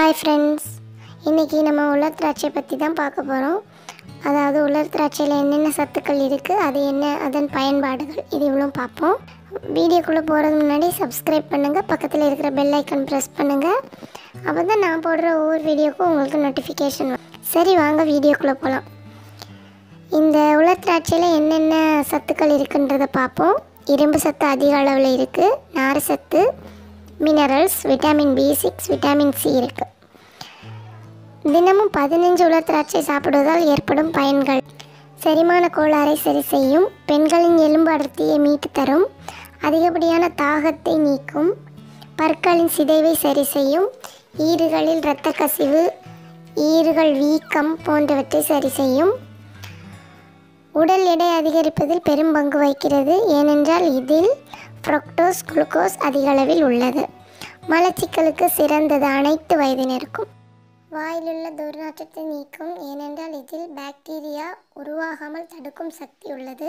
Hi friends இன்றைக்கி நம்ம உலர் திராட்சை பற்றி தான் பார்க்க போகிறோம் அதாவது உலர் திராட்சையில் என்னென்ன சத்துக்கள் இருக்குது அது என்ன அதன் பயன்பாடுகள் இது இவ்வளோ பார்ப்போம். வீடியோக்குள்ளே போகிறது முன்னாடி சப்ஸ்கிரைப் பண்ணுங்கள் பக்கத்தில் இருக்கிற பெல் ஐக்கன் ப்ரெஸ் பண்ணுங்கள் அப்போ தான் நான் போடுற ஒவ்வொரு வீடியோக்கும் உங்களுக்கு நோட்டிஃபிகேஷன் சரி வாங்க வீடியோக்குள்ளே போகலாம் இந்த உலர் திராட்சையில் என்னென்ன சத்துக்கள் இருக்குன்றதை பார்ப்போம். இரும்பு சத்து அதிக அளவில் இருக்குது நார் சத்து minerals vitamin B six vitamin C இருக்குது தினமும் பதினஞ்சு உலர் திராட்சை சாப்பிடுவதால் ஏற்படும் பயன்கள். செரிமான கோளாறை சரி செய்யும். பெண்களின் எலும்பு அடர்த்தியை மீட்டு தரும். அதிகப்படியான தாகத்தை நீக்கும். பற்களின் சிதைவை சரி செய்யும். ஈறுகளில் இரத்த கசிவு ஈறுகள் வீக்கம் போன்றவற்றை சரி செய்யும். உடல் எடை அதிகரிப்பதில் பெரும் பங்கு வகிக்கிறது. ஏனென்றால் இதில் ஃப்ரக்டோஸ் குளுக்கோஸ் அதிக அளவில் உள்ளது. மலச்சிக்கலுக்கு சிறந்தது அனைத்து வயதினருக்கும். வாயிலுள்ள துர்நாற்றத்தை நீக்கும் ஏனென்றால் இதில் பாக்டீரியா உருவாகாமல் தடுக்கும் சக்தி உள்ளது.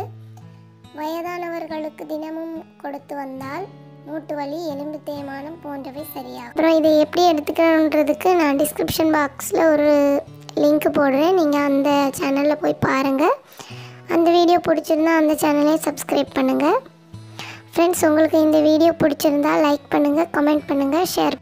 வயதானவர்களுக்கு தினமும் கொடுத்து வந்தால் மூட்டு வலி எலும்பு தேய்மானம் போன்றவை சரியாகும். அப்புறம் இதை எப்படி எடுத்துக்கணுன்றதுக்கு நான் டிஸ்கிரிப்ஷன் பாக்ஸில் ஒரு லிங்க் போடுறேன். நீங்கள் அந்த சேனலில் போய் பாருங்கள் அந்த வீடியோ பிடிச்சிருந்தா அந்த சேனலையும் சப்ஸ்கிரைப் பண்ணுங்கள் ஃப்ரெண்ட்ஸ் உங்களுக்கு இந்த வீடியோ பிடிச்சிருந்தா லைக் பண்ணுங்கள் கமெண்ட் பண்ணுங்கள் ஷேர்